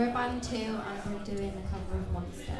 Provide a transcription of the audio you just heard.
We're band two and we're doing a cover of Monster.